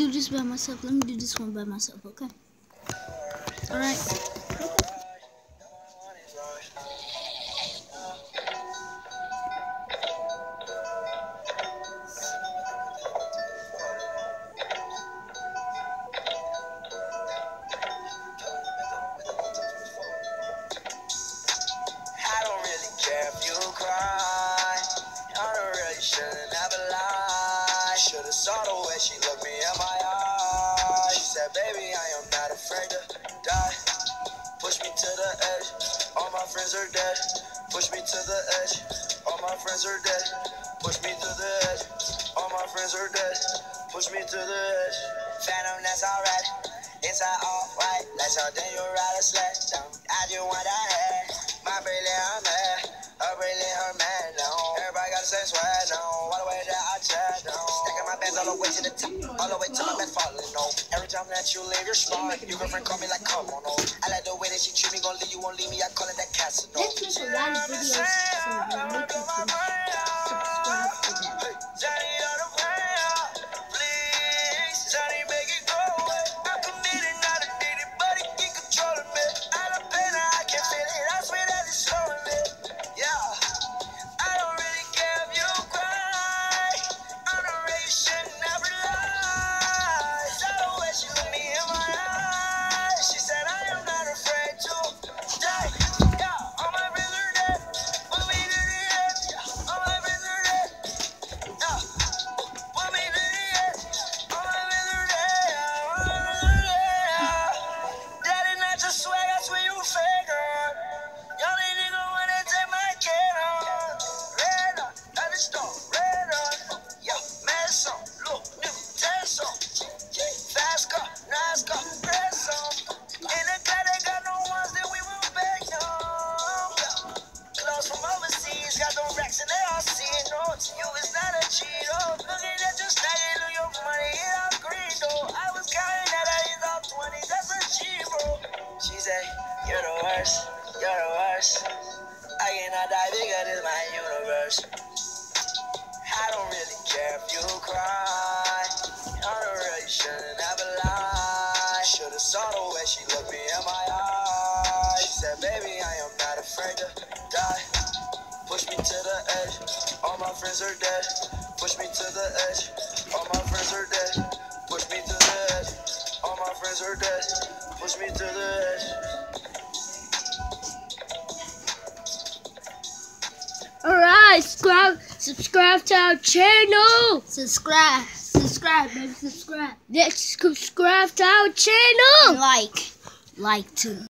do this by myself. Let me do this one by myself, okay? Alright. I don't really care if you cry. Should've saw the way she looked me in my eyes. She said, baby, I am not afraid to die. Push me to the edge. All my friends are dead. Push me to the edge. All my friends are dead. Push me to the edge. All my friends are dead. Push me to the edge. Phantom, that's alright. Inside all white. Like something you ride a sled. I just want that head. My brilliant, I'm mad. Her brilliant, her man, no. Everybody got the same swag, no. All the way that I chat, no. Bands all the way to the top. All the way to my bed falling, no. Every time that you leave your spot, your girlfriend call me like, come on, no. I like the way that she treat me, gon' leave you, won't leave me. I call it that castle, no. Let's make a lot of videos I don't really care if you cry. I don't really shouldn't am not afraid to die. Push me to the edge. All my friends are dead. Push me to the edge. All my friends are dead. Push me to the edge. All my friends are dead. Push me to the edge. Alright, subscribe, subscribe to our channel. Subscribe. Subscribe, baby. Subscribe. Let's subscribe to our channel. Like. Like too.